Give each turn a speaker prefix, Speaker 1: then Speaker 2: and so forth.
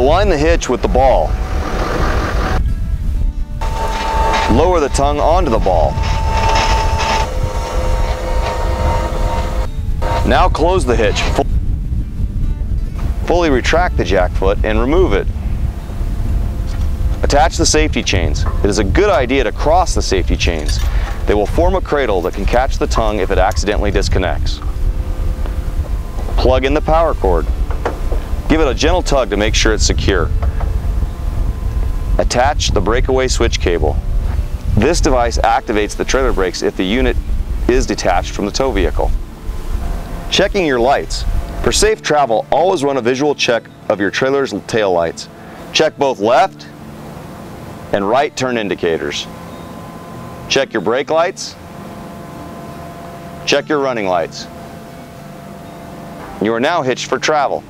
Speaker 1: Align the hitch with the ball. Lower the tongue onto the ball. Now close the hitch. Fully retract the jack foot and remove it. Attach the safety chains. It is a good idea to cross the safety chains. They will form a cradle that can catch the tongue if it accidentally disconnects. Plug in the power cord. Give it a gentle tug to make sure it's secure. Attach the breakaway switch cable. This device activates the trailer brakes if the unit is detached from the tow vehicle. Checking your lights. For safe travel, always run a visual check of your trailer's tail lights. Check both left and right turn indicators. Check your brake lights. Check your running lights. You are now hitched for travel.